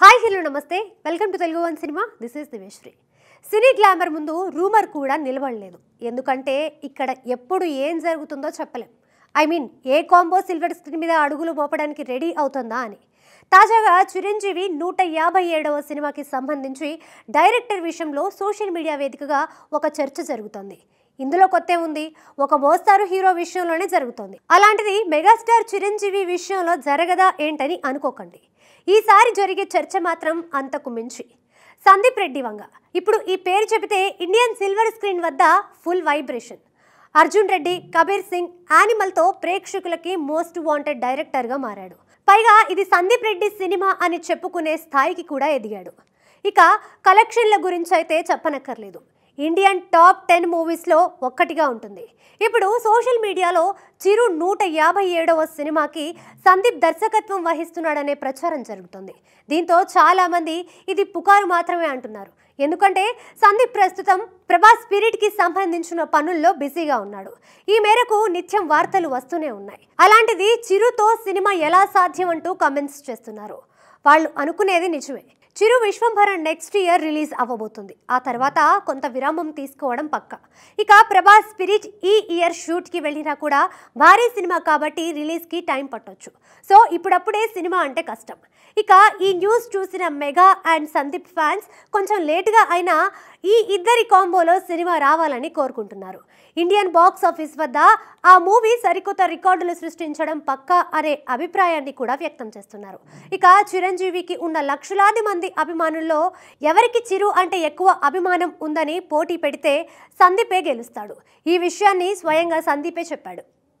Hi hello నమస్తే. Welcome to Telugu one cinema. This is Diveshri cine glamour ముందు rumour కూడా నిలబడలేదు. ఎందుకంటే ఇక్కడ ఎప్పుడు ఏం జరుగుతుందో చెప్పలేం. I mean A combo silver screen మీద అడుగులు మోపడానికి రెడీ అవుతుందా అని. తాజాగా చిరంజీవి నూట యాభై ఏడవ సినిమాకి సంబంధించి డైరెక్టర్ విషయంలో సోషల్ మీడియా వేదికగా ఒక చర్చ జరుగుతోంది. ఇందులో కొత్త ఉంది ఒక మోస్తారు హీరో విషయంలోనే జరుగుతోంది. అలాంటిది మెగాస్టార్ చిరంజీవి విషయంలో జరగదా ఏంటని అనుకోకండి. ఈసారి జరిగే చర్చ మాత్రం అంతకు మించి. సందీప్ రెడ్డి వంగ. ఇప్పుడు ఈ పేరు చెబితే ఇండియన్ సిల్వర్ స్క్రీన్ వద్ద ఫుల్ వైబ్రేషన్. అర్జున్ రెడ్డి కబీర్ సింగ్ యానిమల్తో ప్రేక్షకులకి మోస్ట్ వాంటెడ్ డైరెక్టర్గా మారాడు. పైగా ఇది సందీప్ రెడ్డి సినిమా అని చెప్పుకునే స్థాయికి కూడా ఎదిగాడు. ఇక కలెక్షన్ల గురించి అయితే చెప్పనక్కర్లేదు. ఇండియన్ టాప్ టెన్ మూవీస్లో ఒక్కటిగా ఉంటుంది. ఇప్పుడు సోషల్ మీడియాలో చిరు నూట యాభై ఏడవ సినిమాకి సందీప్ దర్శకత్వం వహిస్తున్నాడనే ప్రచారం జరుగుతుంది. దీంతో చాలామంది ఇది పుకారు మాత్రమే అంటున్నారు. ఎందుకంటే సందీప్ ప్రస్తుతం ప్రభాస్ స్పిరిట్కి సంబంధించిన పనుల్లో బిజీగా ఉన్నాడు. ఈ మేరకు నిత్యం వార్తలు వస్తూనే ఉన్నాయి. అలాంటిది చిరుతో సినిమా ఎలా సాధ్యం అంటూ కమెంట్స్ చేస్తున్నారు. వాళ్ళు అనుకునేది నిజమే. Chiru Vishwambhara next year release అవ్వబోతుంది. ఆ తర్వాత కొంత విరామం తీసుకోవడం పక్క. ఇక ప్రభాస్ స్పిరిట్ ఈ ఇయర్ షూట్కి వెళ్ళినా కూడా భారీ సినిమా కాబట్టి రిలీజ్కి టైం పట్టొచ్చు. సో ఇప్పుడప్పుడే సినిమా అంటే కష్టం. ఇక ఈ న్యూస్ చూసిన మెగా అండ్ సందీప్ ఫ్యాన్స్ కొంచెం లేటుగా అయినా ఈ ఇద్దరి కాంబోలో సినిమా రావాలని కోరుకుంటున్నారు. ఇండియన్ బాక్స్ ఆఫీస్ వద్ద ఆ మూవీ సరికొత్త రికార్డులు సృష్టించడం పక్కా అనే అభిప్రాయాన్ని కూడా వ్యక్తం చేస్తున్నారు. ఇక చిరంజీవికి ఉన్న లక్షలాది మంది అభిమానుల్లో ఎవరికి చిరు అంటే ఎక్కువ అభిమానం ఉందని పోటీ పెడితే సందీపే గెలుస్తాడు. ఈ విషయాన్ని స్వయంగా సందీపే చెప్పాడు.